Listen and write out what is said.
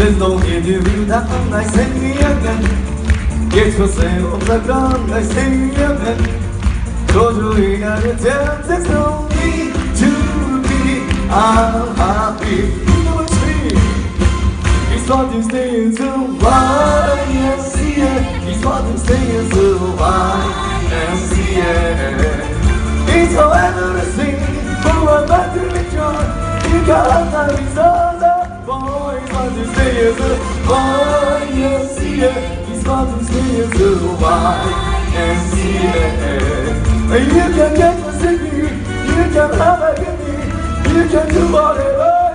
Did you read that one? I say me again. Get for sale on the ground, I say me again. Told you we got a chance, there's no need to be unhappy. You know it's me. What you stay to why and See it. It's what you can get the sick, you can have a good you can do whatever.